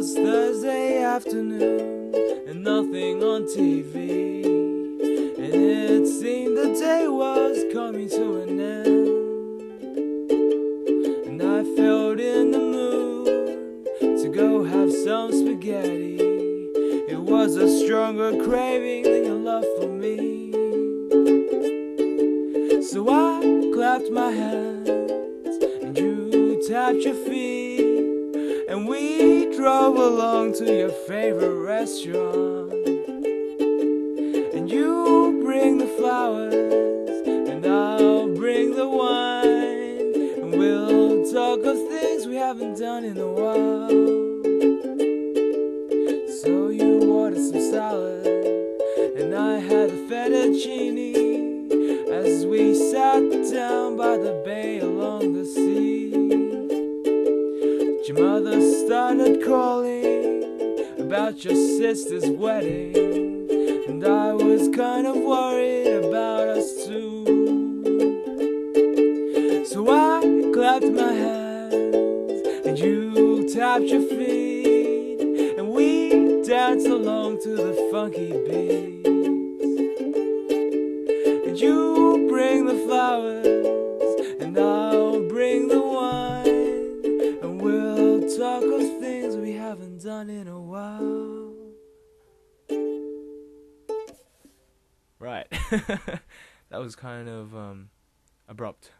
was Thursday afternoon and nothing on TV. And it seemed the day was coming to an end. And I felt in the mood to go have some spaghetti. It was a stronger craving than your love for me. So I clapped my hands and you tapped your feet. And we drove along to your favorite restaurant. And you bring the flowers, and I'll bring the wine. And we'll talk of things we haven't done in a while. So you ordered some salad, and I had the fettuccine as we sat down by the started calling about your sister's wedding, and I was kind of worried about us too. So I clapped my hands, and you tapped your feet, and we danced along to the funky beats. And you bring the flowers, done in a while. Right. that was kind of um, abrupt.